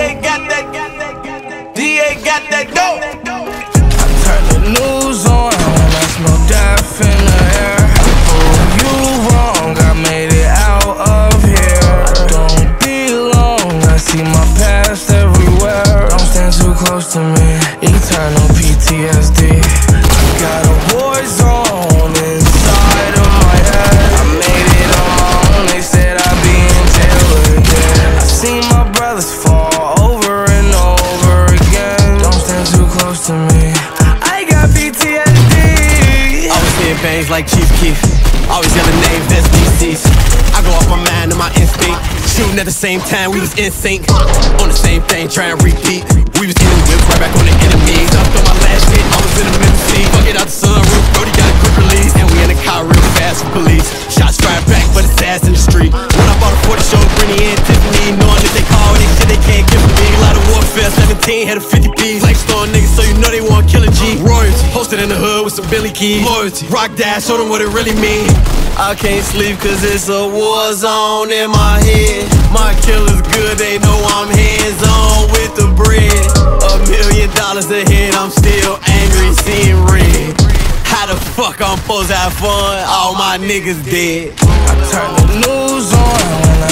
DA got that, DA got that. Go. I turn the news on like Chief Keef. Always yelling names, that's DC's. I go off my mind and my instinct. Shooting at the same time, we was in sync. On the same thing, trying to repeat. We B's. Like Stone niggas, so you know they want killer G. Uh-huh. Royalty, posted in the hood with some Billy Keys. Loyalty, rock dash, show them what it really mean. I can't sleep cause it's a war zone in my head. My killer's good, they know I'm hands on with the bread. A million dollars ahead, I'm still angry, seeing red. How the fuck I'm supposed to have fun? All my niggas dead. I turn the news on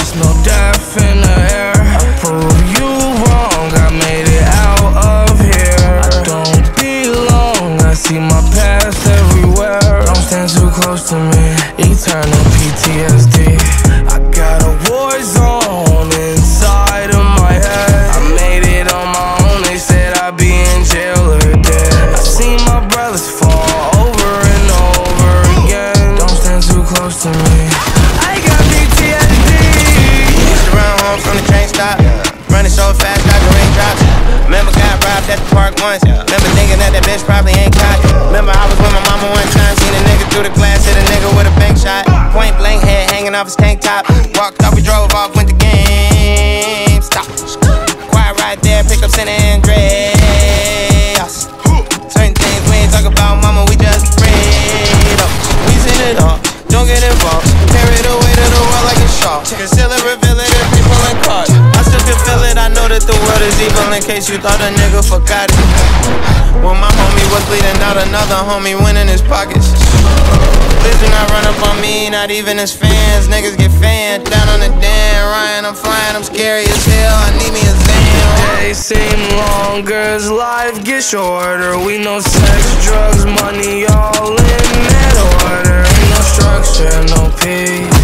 the stop. Running so fast, dodging raindrops. Remember, got robbed at the park once. Remember thinking that that bitch probably ain't caught. Remember, I was with my mama one time. Seen a nigga through the glass, hit a nigga with a bank shot. Point blank, head hanging off his tank top. Walked off, we drove off, went to game. Stop. Quiet right there, pick up San Andreas. Certain things we ain't talk about, mama, we just afraid of. We seen it all, don't get involved. Tear it away to the world like a shark. Conceal it, reveal that the world is evil in case you thought a nigga forgot it. When my homie was bleeding out, another homie went in his pockets. Please do not run up on me, not even as fans. Niggas get fanned down on the den. Ryan, I'm flying, I'm scary as hell. I need me a Xan. Days seem longer as life gets shorter. We know sex, drugs, money, all in that order. No structure, no peace.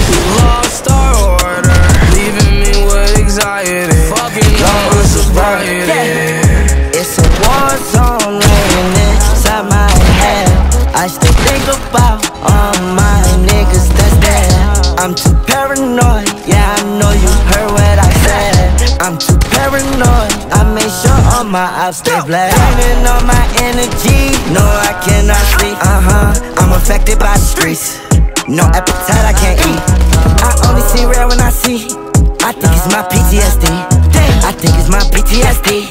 Yeah, I know you heard what I said. I'm too paranoid, I make sure all my ops stay black. Draining all my energy, no, I cannot sleep. Uh huh, I'm affected by the streets. No appetite, I can't eat. I only see red when I see. I think it's my PTSD. I think it's my PTSD.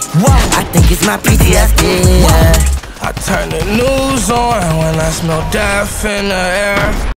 I think it's my PTSD. Yeah. I turn the news on when I smell death in the air.